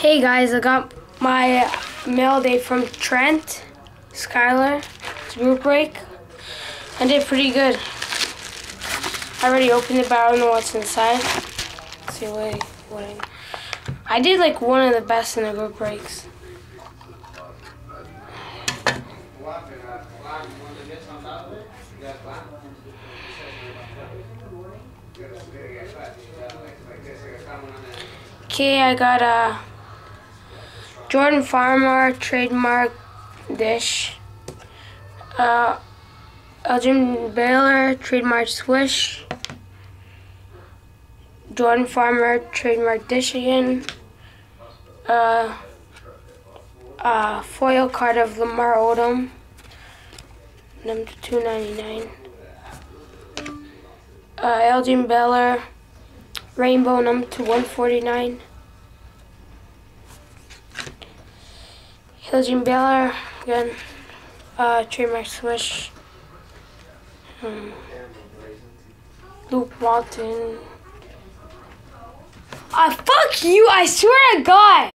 Hey guys, I got my mail day from Trent, Skylar. It's group break. I did pretty good. I already opened it, but I don't know what's inside. Let's see what, what I, I did like one of the best in the group breaks. Okay, I got a Jordan Farmar trademark dish. Uh, Elgin Baylor trademark swish. Jordan Farmar trademark dish again. Uh, uh, foil card of Lamar Odom, number 299. Uh, Elgin Baylor, rainbow number 149 Eugene Baylor, again, uh, trademark swish. Hmm, um, Luke Walton. Ah, uh, fuck you! I swear to God!